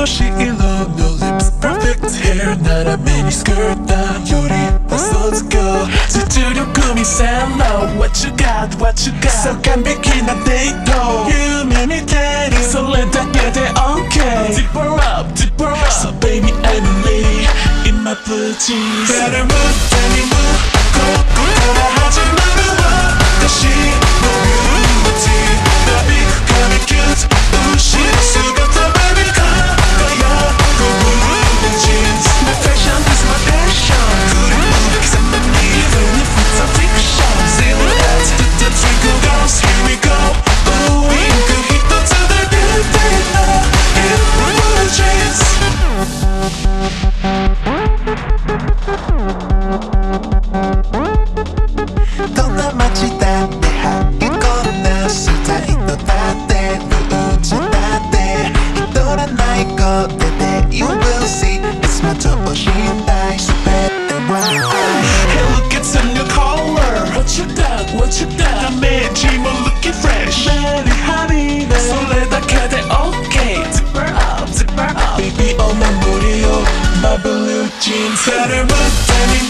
know she in love, no lips, perfect hair, not a mini skirt, 나 요리, the sun's girl. 두드려 꿈이 셀러, what you got, what you got. 석간 비키나 데이터, 유명이 대리, 설레다게 돼, okay. Deeper up, deeper up. So baby, I'm in my blue. Better move, than move, go, go, go, 하지 go, go. Up zipper up